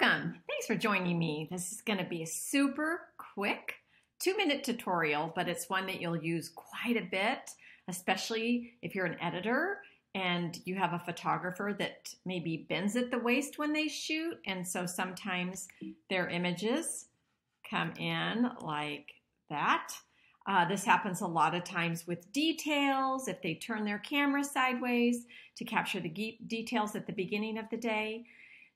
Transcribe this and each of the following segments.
Welcome. Thanks for joining me. This is going to be a super quick two minute tutorial, but it's one that you'll use quite a bit, especially if you're an editor and you have a photographer that maybe bends at the waist when they shoot. And so sometimes their images come in like that. Uh, this happens a lot of times with details, if they turn their camera sideways to capture the details at the beginning of the day.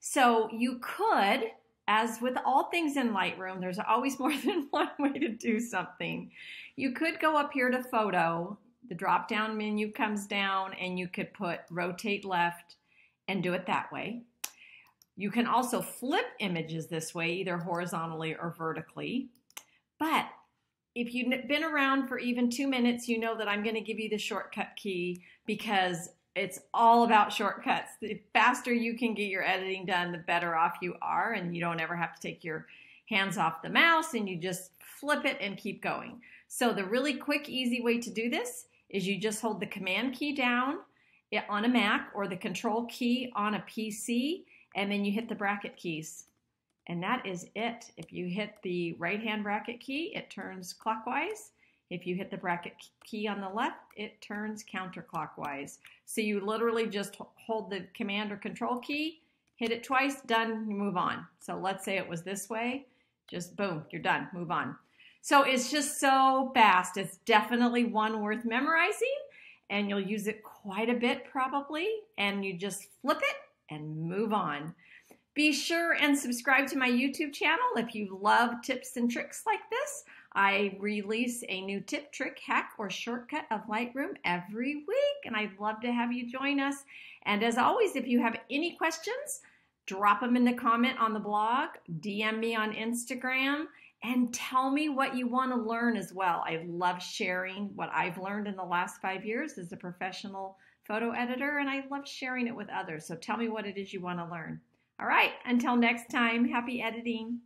So you could, as with all things in Lightroom, there's always more than one way to do something. You could go up here to photo, the drop down menu comes down, and you could put rotate left and do it that way. You can also flip images this way, either horizontally or vertically. But if you've been around for even two minutes, you know that I'm going to give you the shortcut key because it's all about shortcuts. The faster you can get your editing done, the better off you are, and you don't ever have to take your hands off the mouse and you just flip it and keep going. So the really quick, easy way to do this is you just hold the command key down on a Mac or the control key on a PC, and then you hit the bracket keys. And that is it. If you hit the right hand bracket key, it turns clockwise. If you hit the bracket key on the left, it turns counterclockwise. So you literally just hold the command or control key, hit it twice, done, you move on. So let's say it was this way, just boom, you're done, move on. So it's just so fast. It's definitely one worth memorizing and you'll use it quite a bit probably. And you just flip it and move on. Be sure and subscribe to my YouTube channel if you love tips and tricks like this. I release a new tip, trick, hack, or shortcut of Lightroom every week, and I'd love to have you join us. And as always, if you have any questions, drop them in the comment on the blog, DM me on Instagram, and tell me what you want to learn as well. I love sharing what I've learned in the last five years as a professional photo editor, and I love sharing it with others. So tell me what it is you want to learn. All right, until next time, happy editing.